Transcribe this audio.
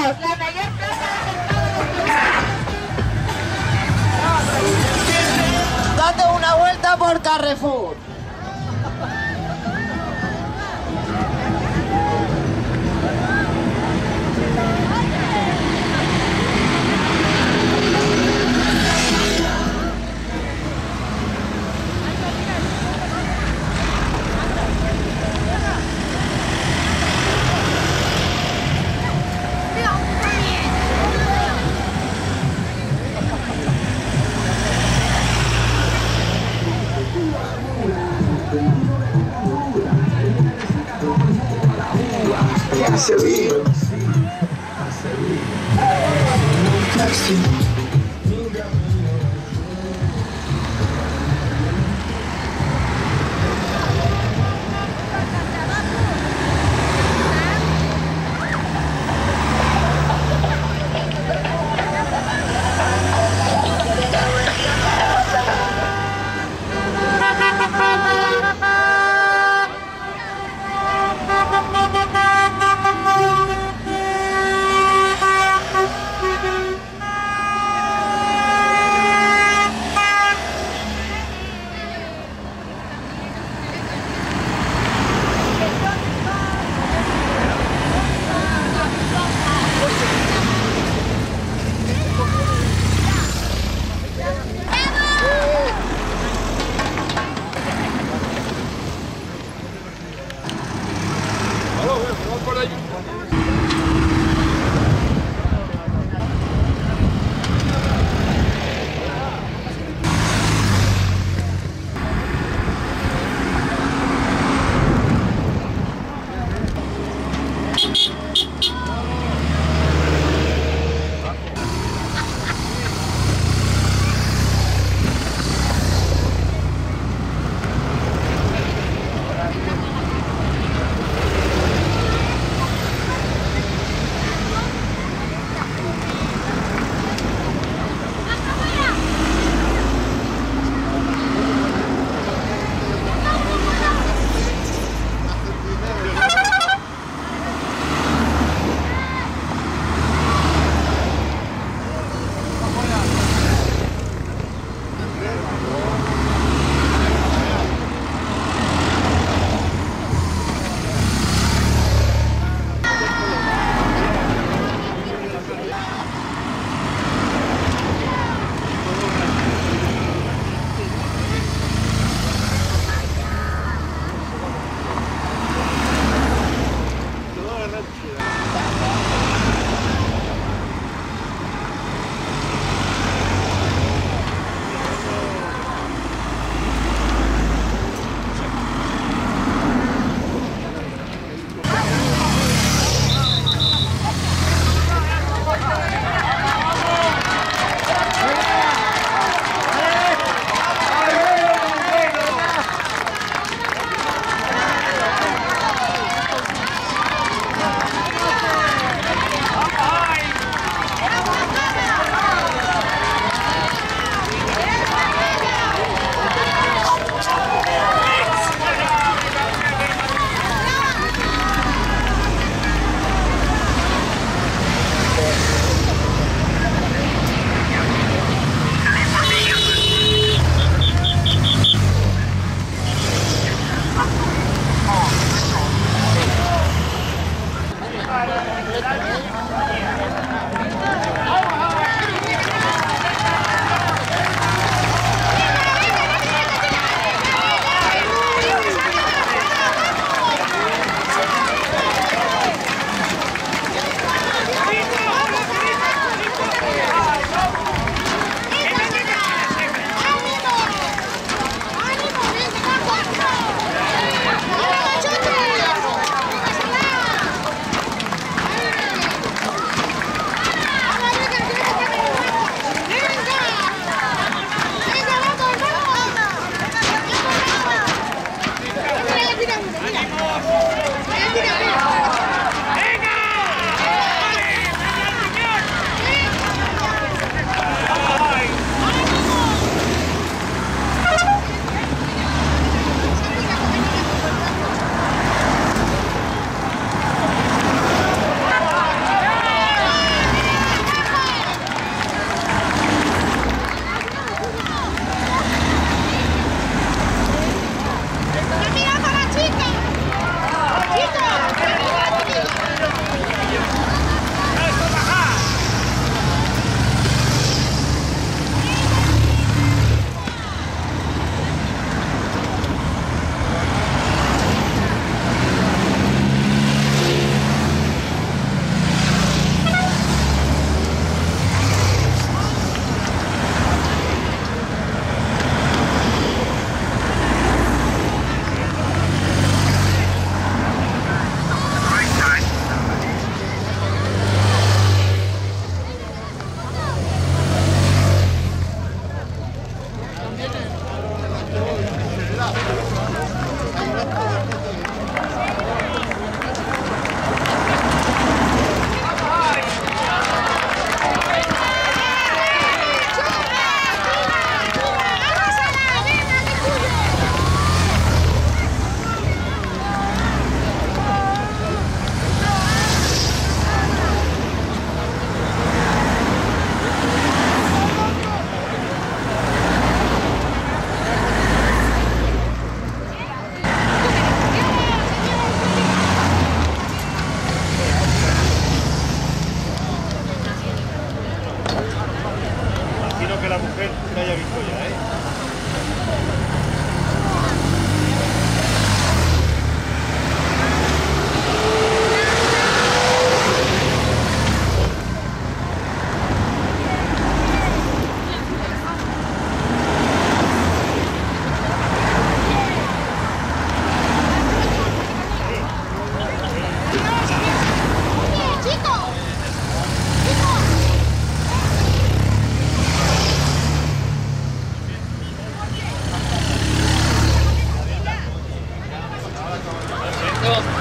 la mayor plaza del Date una vuelta por Carrefour. Next year. ます。